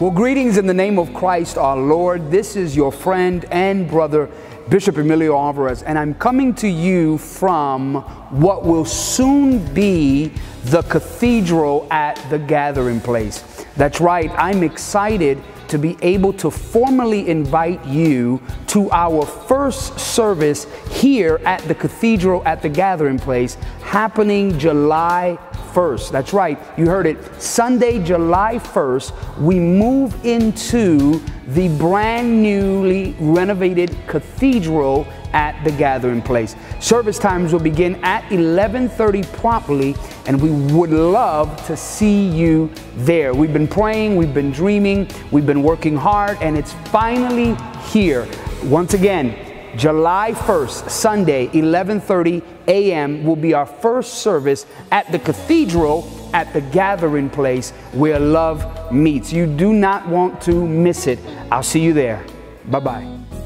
Well, greetings in the name of Christ our Lord. This is your friend and brother, Bishop Emilio Alvarez, and I'm coming to you from what will soon be the cathedral at the gathering place. That's right, I'm excited to be able to formally invite you to our first service here at the cathedral at the gathering place happening July 1st. That's right, you heard it. Sunday, July 1st, we move into the brand newly renovated cathedral at the gathering place. Service times will begin at 11:30 promptly and we would love to see you there. We've been praying, we've been dreaming, we've been working hard and it's finally here. Once again, July 1st, Sunday, 11:30 a.m. will be our first service at the cathedral at the gathering place where love meets. You do not want to miss it. I'll see you there. Bye-bye.